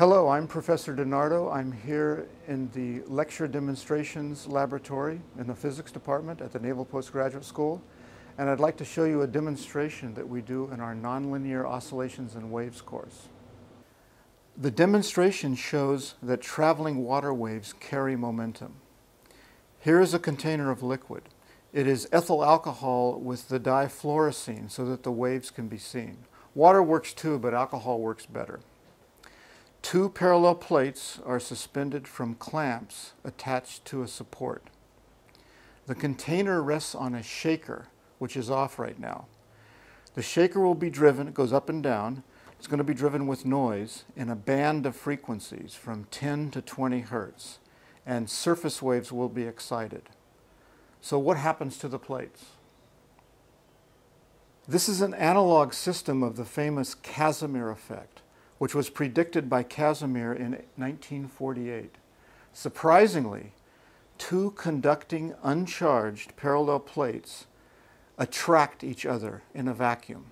Hello, I'm Professor Denardo. I'm here in the lecture demonstrations laboratory in the physics department at the Naval Postgraduate School. And I'd like to show you a demonstration that we do in our nonlinear oscillations and waves course. The demonstration shows that traveling water waves carry momentum. Here is a container of liquid. It is ethyl alcohol with the dye fluorescein so that the waves can be seen. Water works too, but alcohol works better. Two parallel plates are suspended from clamps attached to a support. The container rests on a shaker, which is off right now. The shaker will be driven, it goes up and down. It's going to be driven with noise in a band of frequencies from 10 to 20 hertz, and surface waves will be excited. So what happens to the plates? This is an analog system of the famous Casimir effect which was predicted by Casimir in 1948. Surprisingly, two conducting uncharged parallel plates attract each other in a vacuum.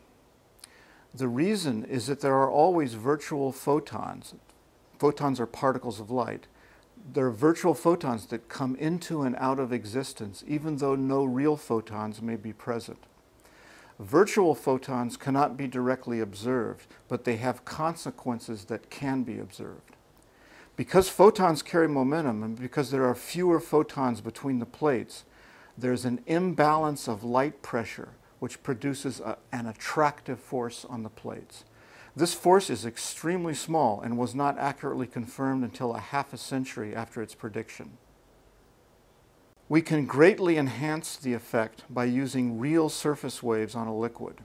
The reason is that there are always virtual photons. Photons are particles of light. There are virtual photons that come into and out of existence, even though no real photons may be present. Virtual photons cannot be directly observed, but they have consequences that can be observed. Because photons carry momentum and because there are fewer photons between the plates, there's an imbalance of light pressure which produces a, an attractive force on the plates. This force is extremely small and was not accurately confirmed until a half a century after its prediction. We can greatly enhance the effect by using real surface waves on a liquid.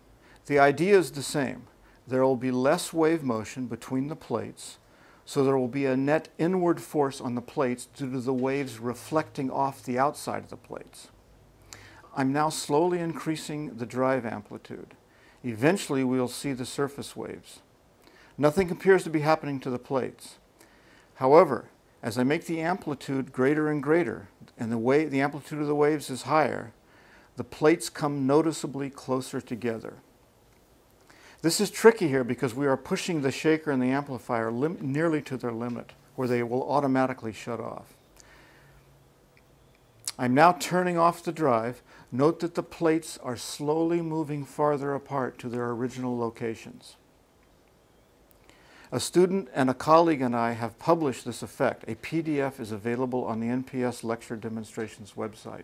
The idea is the same. There will be less wave motion between the plates, so there will be a net inward force on the plates due to the waves reflecting off the outside of the plates. I'm now slowly increasing the drive amplitude. Eventually we will see the surface waves. Nothing appears to be happening to the plates. However, as I make the amplitude greater and greater, and the, wave, the amplitude of the waves is higher, the plates come noticeably closer together. This is tricky here because we are pushing the shaker and the amplifier nearly to their limit, where they will automatically shut off. I'm now turning off the drive. Note that the plates are slowly moving farther apart to their original locations. A student and a colleague and I have published this effect. A PDF is available on the NPS lecture demonstrations website.